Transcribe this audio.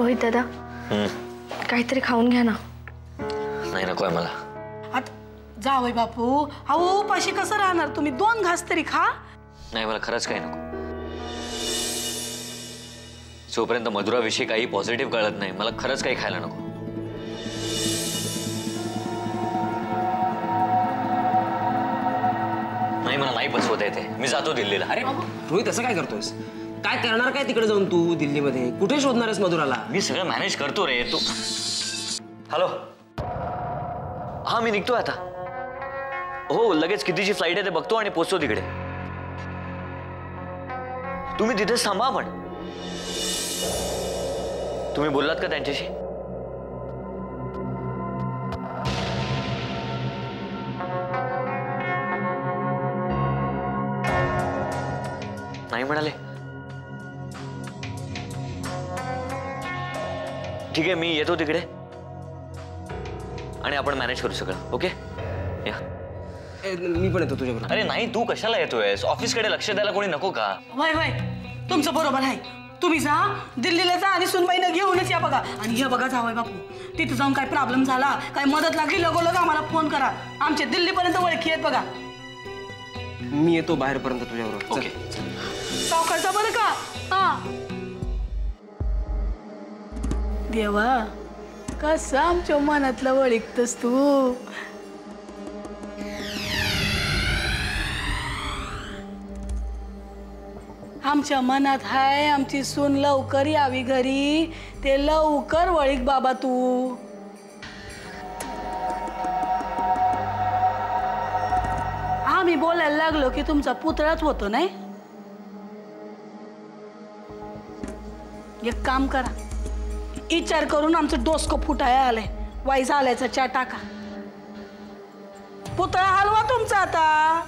रोहित दादा. काहीतरी खाऊन घ्या ना. नाही नको आहे मला. आता जावय बापू. अहो उपाशी कसं राहणार तुम्ही? दोन घास तरी खा. नाही मला खरंच काही नको. जोपर्यंत मधुराविषयी काही पॉझिटिव्ह कळत नाही मला खरंच काही खायला नको. नाही मला नाही बसवता येते. मी जातो दिल्लीला. अरे रोहित असं काय करतोयस? काय करणार काय तिकडे जाऊन तू दिल्लीमध्ये? कुठे शोधणार आहेस मधुराला? मी सगळं मॅनेज करतो रे तू हॅलो हा मी निघतोय आता. हो लगेच कितीची फ्लाईट आहे ते बघतो आणि पोचतो तिकडे. तुम्ही तिथेच थांबा पण तुम्ही बोललात का त्यांच्याशी? नाही म्हणाले. ठीक आहे मी येतो तिकडे. आणि आपण मॅनेज करू सगळं ओके या. ए, मी पण येतो तुझ्याबरोबर. अरे नाही तू कशाला येतोयस? ऑफिसकडे लक्ष द्यायला कोणी नको का? वय वय तुमचं बरोबर आहे. तुम्ही जा दिल्लीला जा आणि सुनबाईनं घेऊनच या बघा. आणि हे बघा जावय बापू तिथे जाऊन काय प्रॉब्लेम झाला काय मदत लागली लगोलग आम्हाला फोन करा. आमच्या दिल्लीपर्यंत ओळखी आहेत बघा. मी येतो बाहेरपर्यंत तुझ्याबरोबर. ओके सावकारचा बरं का? हा. देवा कसं आमच्या मनातलं वळिकतस तू? आमच्या मनात हाय आमची सून लवकर यावी घरी. ते लवकर वळीक बाबा तू. आम्ही बोलायला लागलो की तुमचा पुतळाच होतो नाही? एक काम करा. विचार करून आमचं डोसकं फुटाया आलंय. वाईस आल्याचा चा टाका. पुतळा हलवा तुमचा आता.